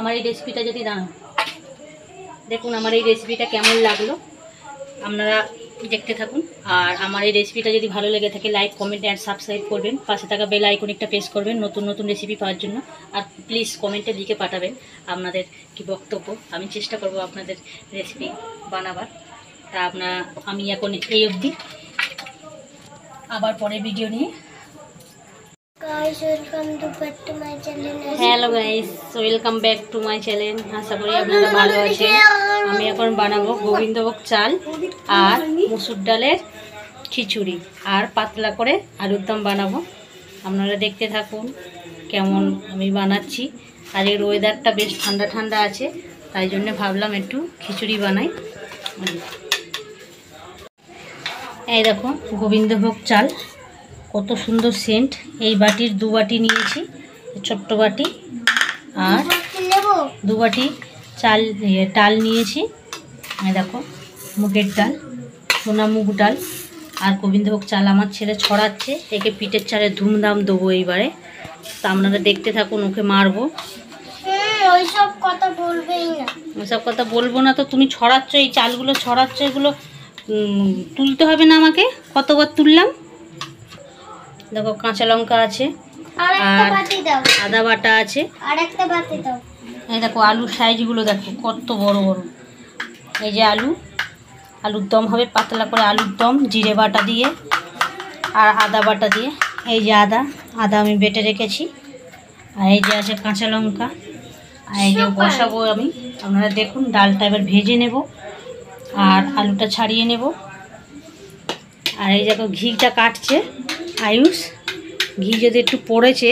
আমার এই রেসিপিটা যদি দাঁড়াও দেখুন আমার এই রেসিপিটা কেমন লাগল। আপনারা দেখতে থাকুন। আর আমার এই রেসিপিটা যদি ভালো লেগে থাকে লাইক কমেন্ট অ্যান্ড সাবস্ক্রাইব করবেন। পাশে থাকা বেল আইকনিকটা প্রেস করবেন নতুন নতুন রেসিপি পাওয়ার জন্য। আর প্লিজ কমেন্টে লিখে পাঠাবেন আপনাদের কি বক্তব্য। আমি চেষ্টা করব আপনাদের রেসিপি বানাবার। তা আপনার, আমি এখন এই অবধি। আবার পরে ভিডিও নিয়ে hello guys welcome back to my channel আশা করি আপনারা ভালো আছেন। আমি এখন বানাবো গোবিন্দভোগ চাল আর মুসুর ডালের খিচুড়ি। আর পাতলা করে আলুর দম বানাবো। আপনারা দেখতে থাকুন কেমন আমি বানাচ্ছি। আর এর ওয়েদারটা বেশ ঠান্ডা ঠান্ডা আছে তাই জন্য ভাবলাম একটু খিচুড়ি বানাই। এই দেখো গোবিন্দভোগ চাল। কত সুন্দর সেন্ট এই বাটির দু বাটি নিয়েছি ছোট্ট বাটি। আর নেব দু বাটি চাল ডাল নিয়েছি। দেখো মুগের ডাল সোনা মুগ ডাল। আর গোবিন্দভোগ চাল আমার ছেলে ছড়াচ্ছে একে পিঠের চালে ধুমধাম দেবো এইবারে। তা আপনারা দেখতে থাকুন ওকে মারবো। হুম ওইসব কথা বলবেই না। ওসব কথা বলব না তো তুমি ছড়াচ্ছ এই চালগুলো ছড়াচ্ছ এগুলো তুলতে হবে না আমাকে? কতবার তুললাম? দেখো কাঁচা লঙ্কা আছে আর আদা বাটা আছে। এই দেখো আলুর সাইজগুলো দেখো কত বড় বড়। এই যে আলু আলুর দম হবে পাতলা করে আলুর দম জিরে বাটা দিয়ে আর আদা বাটা দিয়ে। এই যে আদা আদা আমি বেটে রেখেছি। আর এই যে আছে কাঁচা লঙ্কা। আর এই যে বসাবো আমি। আপনারা দেখুন ডালটা এবার ভেজে নেব। আর আলুটা ছাড়িয়ে নেব। আর এই দেখো ঘিটা কাটছে। আয়ুষ ঘি যদি একটু পড়েছে।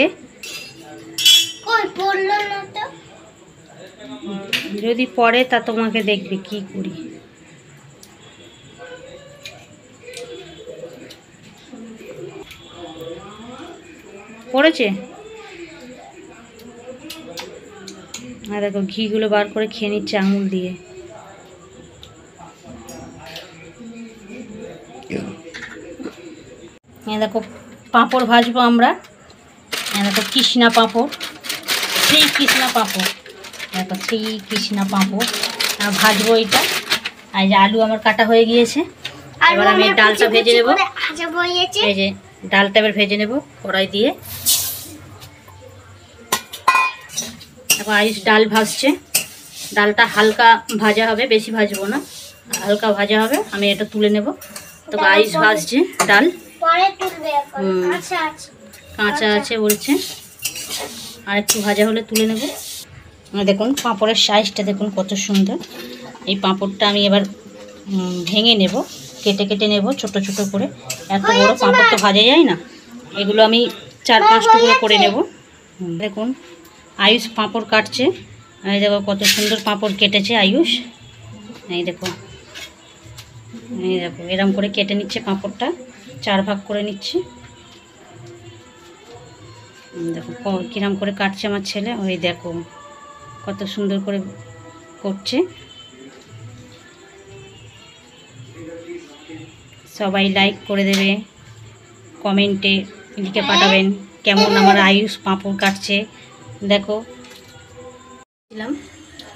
যদি পড়ে তা তোমাকে দেখবে কি করি। পড়েছে? আর দেখো ঘিগুলো বার করে খেয়ে নিচ্ছে আঙুল দিয়ে। দেখো পাঁপড় ভাজবো আমরা। দেখো কৃষ্ণা পাঁপড়। সেই কৃষ্ণা পাঁপড়। দেখো সেই কৃষ্ণা পাঁপড়। ভাজবো এটা। আর যে আলু আমার কাটা হয়ে গিয়েছে। এবার আমি ডালটা ভেজে নেব। এই যে ডালটা এবার ভেজে নেব কড়াই দিয়ে। এখন আইস ডাল ভাজছে। ডালটা হালকা ভাজা হবে বেশি ভাজবো না। হালকা ভাজা হবে। আমি এটা তুলে নেব। তো আইস ভাজছে ডাল। পরে তুলবে কাঁচা আছে। বলছে। আর একটু ভাজা হলে তুলে নেব। দেখুন পাঁপড়ের সাইজটা দেখুন কত সুন্দর। এই পাঁপড়টা আমি এবার ভেঙে নেব। কেটে কেটে নেব ছোট ছোট করে। এত বড় পাঁপড় তো ভাজা যায় না। এগুলো আমি চার পাঁচ টুকরো করে নেব। দেখুন আয়ুষ পাঁপড় কাটছে। এই দেখো কত সুন্দর পাঁপড় কেটেছে আয়ুষ। এই দেখো। এই দেখো এরম করে কেটে নিচ্ছে পাঁপড়টা। চার ভাগ করে নিচ্ছে। দেখো কিরম করে কাটছে আমার ছেলে? ওই দেখো, কত সুন্দর করে করছে। সবাই লাইক করে দেবে কমেন্টে লিখে পাঠাবেন কেমন আমার আয়ুষ পাঁপড় কাটছে। দেখো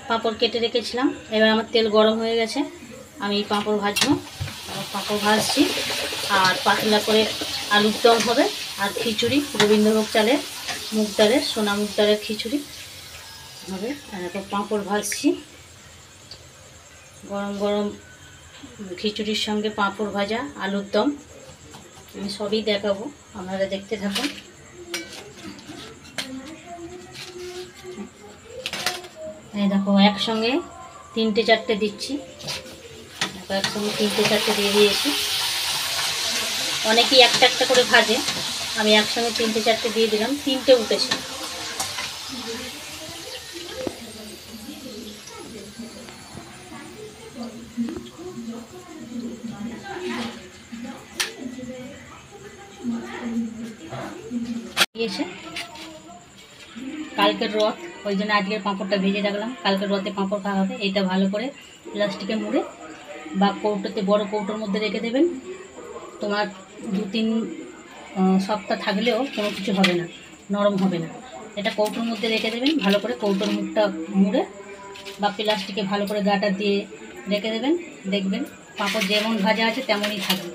পাঁপড় কেটে রেখেছিলাম, এবার আমার তেল গরম হয়ে গেছে, আমি পাঁপড় ভাজবো। পাঁপড় ভাজছি। আর পাতলা করে আলুর দম হবে আর খিচুড়ি গোবিন্দভোগ চালের মুগ ডালের, সোনা মুগ ডালের খিচুড়ি হবে। আর এখন পাঁপড় ভাজছি। গরম গরম খিচুড়ির সঙ্গে পাঁপড় ভাজা, আলুর দম আমি সবই দেখাবো। আপনারা দেখতে থাকুন। দেখো, একসঙ্গে তিনটে চারটে দিচ্ছি। একসঙ্গে তিনটে চারটে দিয়ে দিয়েছি। অনেকেই একটা একটা করে ভাজে। আমি একসঙ্গে তিনটে, চারটে দিয়ে দিলাম, তিনটে উঠেছে। দিয়েছে কালকের রথ, ওই জন্য আজকের পাঁপড়টা ভেজে রাখলাম। কালকের রথে পাঁপড় খাওয়া হবে, এটা ভালো করে প্লাস্টিকে মুড়ে বা কৌটোতে, বড় কৌটোর মধ্যে রেখে দেবেন। তোমার দু তিন সপ্তাহ থাকলেও কোনো কিছু হবে না, নরম হবে না। এটা কৌটোর মধ্যে রেখে দেবেন, ভালো করে কৌটোর মুখটা মুড়ে বা প্লাস্টিকে ভালো করে গাটা দিয়ে রেখে দেবেন, দেখবেন পাঁপড় যেমন ভাজা আছে তেমনই থাকবে।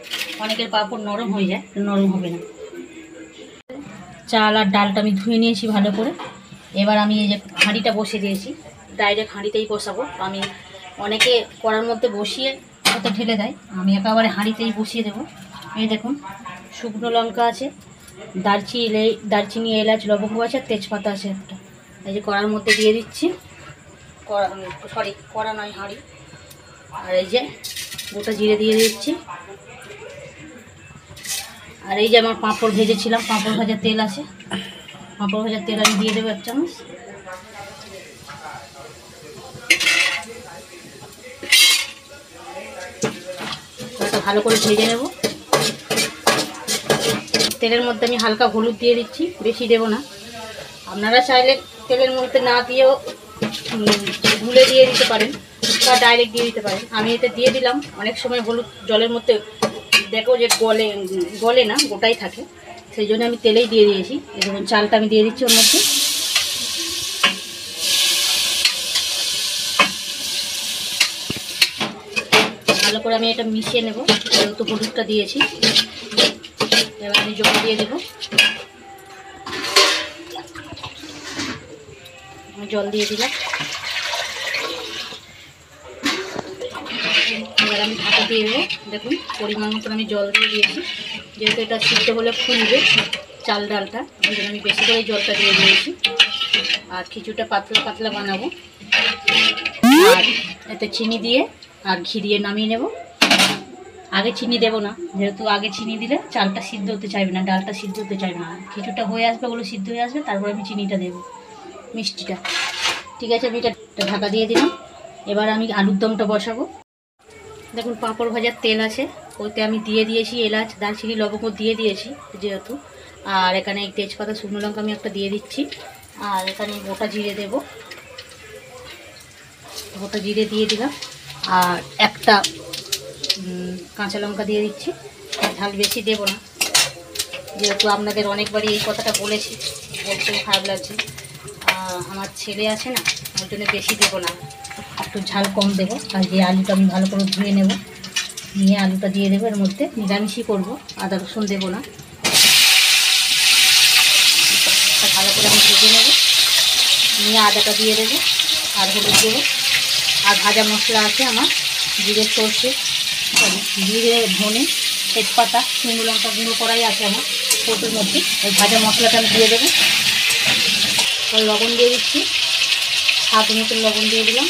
অনেকের পাঁপড় নরম হয়ে যায়, নরম হবে না। চাল আর ডালটা আমি ধুয়ে নিয়েছি ভালো করে। এবার আমি এই যে হাঁড়িটা বসিয়ে দিয়েছি, ডাইরেক্ট হাঁড়িতেই বসাবো। আমি অনেকে কড়ার মধ্যে বসিয়ে হয়তো ঢেলে দেয়, আমি একেবারে হাঁড়িতেই বসিয়ে দেবো। এই দেখুন, শুকনো লঙ্কা আছে দারচিনি দারচিনি, এলাচ, লবঙ্গ আছে তেজপাতা আছে একটা। এই যে কড়ার মধ্যে দিয়ে দিচ্ছি। কড়া সরি কড়া নয়, হাঁড়ি। আর এই যে গোটা জিরে দিয়ে দিচ্ছি। আর এই যে আমার পাঁপড় ভেজেছিলাম, পাঁপড় ভাজার তেল আছে। পাঁপড় ভাজার তেল আমি দিয়ে দেবো এক চামচ। ভালো করে ভেজে নেব। তেলের মধ্যে আমি হালকা হলুদ দিয়ে দিচ্ছি, বেশি দেবো না। আপনারা চাইলে তেলের মধ্যে না দিয়েও গুলে দিয়ে দিতে পারেন বা ডাইরেক্ট দিয়ে দিতে পারেন। আমি এতে দিয়ে দিলাম, অনেক সময় হলুদ জলের মধ্যে দেখো যে গলে গলে না, গোটাই থাকে। সেই জন্য আমি তেলেই দিয়ে দিয়েছি। দেখুন, চালটা আমি দিয়ে দিচ্ছি ওর মধ্যে। ভালো করে আমি এটা মিশিয়ে নেব যেহেতু হলুদটা দিয়েছি। এবার আমি জল দিয়ে দেবো। জল দিয়ে দিলাম। এবার আমি ঢাকা দিয়ে দেবো। দেখুন, পরিমাণ মতন আমি জল দিয়ে দিয়েছি। যেহেতু এটা সিদ্ধ হলে ফুলবে চাল ডালটা ওই আমি বেশি করে জলটা দিয়ে দিয়েছি। আর কিছুটা পাতলা পাতলা বানাবো। আর এতে চিনি দিয়ে আর ঘি দিয়ে নামিয়ে নেব। আগে চিনি দেবো না, যেহেতু আগে চিনি দিলে চালটা সিদ্ধ হতে চাইবে না, ডালটা সিদ্ধ হতে চাইবে না। কিছুটা হয়ে আসবে, ওগুলো সিদ্ধ হয়ে আসবে, তারপর আমি চিনিটা দেবো, মিষ্টিটা। ঠিক আছে, আমি এটা ঢাকা দিয়ে দিলাম। এবার আমি আলুর দমটা বসাবো। দেখুন, পাঁপড় ভাজার তেল আছে, ওতে আমি দিয়ে দিয়েছি এলাচ, দারচিনি, লবঙ্গ দিয়ে দিয়েছি যেহেতু। আর এখানে এই তেজপাতা, শুকনো লঙ্কা আমি একটা দিয়ে দিচ্ছি। আর এখানে গোটা জিরে দেব। গোটা জিরে দিয়ে দিলাম। আর একটা কাঁচা লঙ্কা দিয়ে দিচ্ছি। ঝাল বেশি দেবো না। যেহেতু আপনাদের অনেকবারই এই কথাটা বলেছি বলতেও খারাপ লাগছে। আমার ছেলে আছে না ওই জন্য বেশি দেবো না। একটু ঝাল কম দেবো। আর যে আলুটা আমি ভালো করে ধুয়ে নেব। নিয়ে আলুটা দিয়ে দেবো। এর মধ্যে নিরামিষই করব। আদা রসুন দেবো না। ভালো করে আমি ভেজে নেব। নিয়ে আদাটা দিয়ে দেবো। আর হলুদ দেবো। আর ভাজা মশলা আছে আমার জিরে সর্ষে। জিরে, ধনে, তেজপাতা শুকনো লঙ্কা গুঁড়ো করাই আছে আমার কৌটোর মধ্যে। ওই ভাজা মশলাটা আমি দিয়ে দেবো। আর লবণ দিয়ে দিচ্ছি। স্বাদ মতন লবণ দিয়ে দিলাম।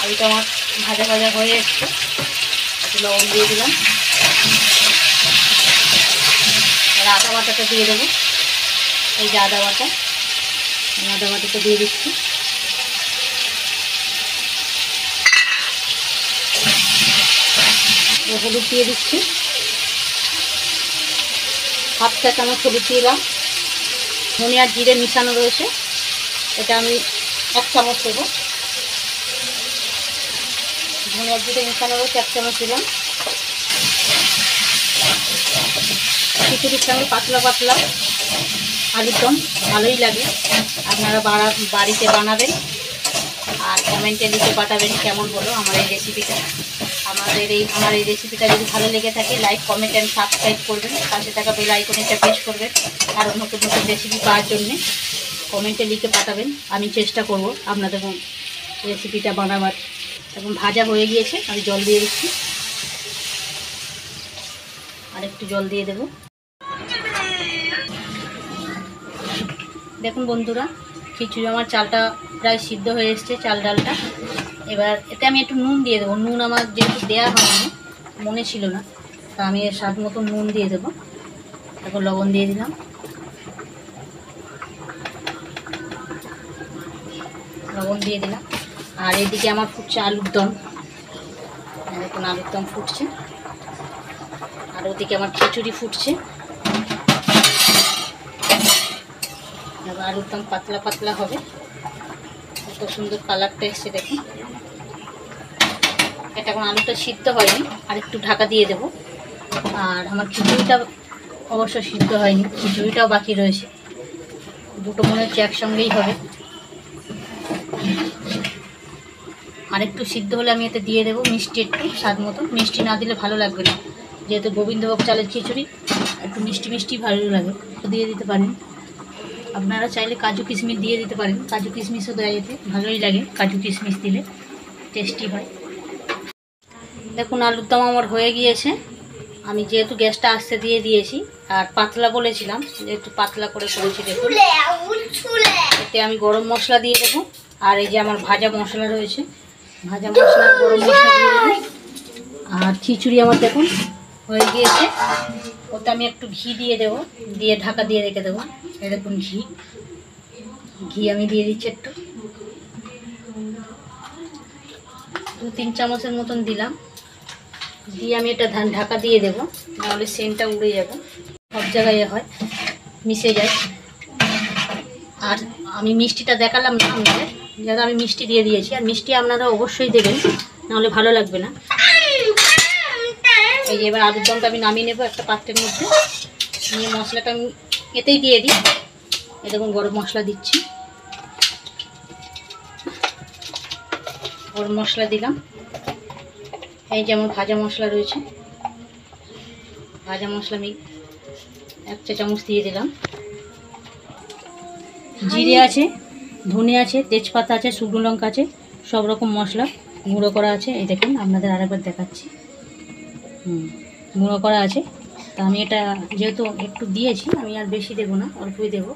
আর এটা আমার ভাজা ভাজা হয়ে এসছে। লবণ দিয়ে দিলাম। আর আদা বাটাটা দিয়ে দেবো। এই যে আদা বাটা আদা বাটাটা দিয়ে দিচ্ছি। হলুদ দিয়ে দিচ্ছি। হাফ চা চামচ হলুদ দিলাম। ধনে আর জিরে মিশানো রয়েছে। এটা আমি এক চামচ দেবো। ধনে আর জিরে মিশানো রয়েছে, এক চামচ দিলাম। খিচুড়ির সঙ্গে পাতলা পাতলা আলুর দম, ভালোই লাগে। আপনারা বাড়া বাড়িতে বানাবেন আর কমেন্টে লিখে পাঠাবেন কেমন হলো আমার এই রেসিপিটা আমাদের এই আমার এই রেসিপিটা যদি ভালো লেগে থাকে লাইক কমেন্ট অ্যান্ড সাবস্ক্রাইব করবেন। পাশে থাকা বেল আইকনেটা প্রেস করবেন। আরও নতুন নতুন রেসিপি পাওয়ার জন্যে কমেন্টে লিখে পাঠাবেন। আমি চেষ্টা করব আপনাদের রেসিপিটা বানাবার। এখন ভাজা হয়ে গিয়েছে, আমি জল দিয়ে দিচ্ছি। আর একটু জল দিয়ে দেব। দেখুন বন্ধুরা খিচুড়ি। আমার চালটা প্রায় সিদ্ধ হয়ে এসছে, চাল ডালটা। এবার এতে আমি একটু নুন দিয়ে দেবো। নুন আমার যেহেতু দেওয়া হয়নি, মনে ছিল না, তা আমি এর স্বাদ মতো নুন দিয়ে দেবো। তারপর লবণ দিয়ে দিলাম। লবণ দিয়ে দিলাম। আর এদিকে আমার ফুটছে আলুর দম। এই দেখুন, আলুর দম ফুটছে। আর ওদিকে আমার খিচুড়ি ফুটছে। এবার আলুর দম পাতলা পাতলা হবে। কত সুন্দর কালারটা এসছে দেখুন। এটা এখন আলুটা সিদ্ধ হয়নি, আর একটু ঢাকা দিয়ে দেব। আর আমার খিচুড়িটা অবশ্য সিদ্ধ হয়নি, খিচুড়িটাও বাকি রয়েছে। দুটো মনে হচ্ছে একসঙ্গেই হবে। আর একটু সিদ্ধ হলে আমি এতে দিয়ে দেবো মিষ্টি একটু, স্বাদ মতো। মিষ্টি না দিলে ভালো লাগবে না। যেহেতু গোবিন্দভোগ চালের খিচুড়ি, একটু মিষ্টি মিষ্টি ভালো লাগে দিয়ে দিতে পারেন। আপনারা চাইলে কাজু কিশমিশ দিয়ে দিতে পারেন। কাজু কিশমিশও দেওয়া যেতে, ভালোই লাগে কাজু কিশমিশ দিলে টেস্টি হয়। দেখুন, আলুর দম আমার হয়ে গিয়েছে। আমি যেহেতু গ্যাসটা আসতে দিয়ে দিয়েছি, আর পাতলা বলেছিলাম যে একটু পাতলা করে করেছি দেখুন। এতে আমি গরম মশলা দিয়ে দেবো, আর এই যে আমার ভাজা মশলা রয়েছে, ভাজা মশলা, গরম মশলা দিয়ে দেবো। আর খিচুড়ি আমার দেখুন, হয়ে গিয়েছে। ওতে আমি একটু ঘি দিয়ে দেবো, দিয়ে ঢাকা দিয়ে রেখে দেবো, এরকম ঘি। ঘি আমি দিয়ে দিচ্ছি একটু। দু, তিন চামচের মতন দিলাম। দিয়ে আমি এটা ধান ঢাকা দিয়ে দেবো, নাহলে সেন্টটা উড়ে যাবে। সব জায়গায় হয়, মিশে যায়। আর আমি মিষ্টিটা দেখালাম না আপনাদের যাতে আমি মিষ্টি দিয়ে দিয়েছি, আর মিষ্টি আপনারা অবশ্যই দেবেন, নাহলে ভালো লাগবে না। এই যে এবার আলুর দমটা আমি নামিয়ে নেব একটা পাত্রের মধ্যে। নিয়ে মশলাটা আমি এতেই দিয়ে দিই। এরকম গরম মশলা দিচ্ছি। গরম মশলা দিলাম। এই যে আমার ভাজা মশলা রয়েছে। ভাজা মশলা আমি এক চা চামচ দিয়ে দিলাম। জিরে আছে ধনে আছে তেজপাতা আছে শুকনো লঙ্কা আছে সব রকম মশলা গুঁড়ো করা আছে। এই দেখুন আপনাদের আরেকবার দেখাচ্ছি। হুম, গুঁড়ো করা আছে। তা আমি এটা যেহেতু একটু দিয়েছি, আমি আর বেশি দেবো না, অল্পই দেবো।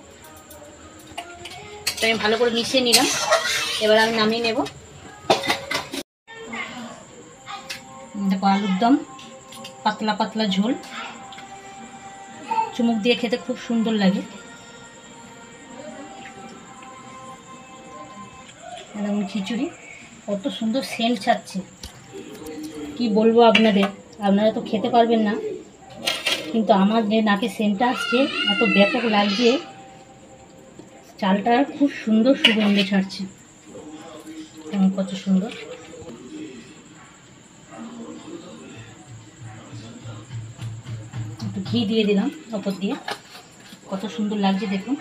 তো আমি ভালো করে মিশিয়ে নিলাম। এবার আমি নামিয়ে নেব। দেখো আলুর দম, পাতলা পাতলা ঝোল। চুমুক দিয়ে খেতে খুব সুন্দর লাগে। খিচুড়ি, কত সুন্দর সেন্ট ছাড়ছে। কি বলব আপনাদের? আপনারা তো খেতে পারবেন না। কিন্তু আমার যে নাকে সেন্টটা আসছে, এত ব্যাপক লাগছে চালটা খুব সুন্দর সুগন্ধে ছাড়ছে। কত সুন্দর। একটু ঘি দিয়ে দিলাম, ওপর দিয়ে। কত সুন্দর লাগছে দেখুন।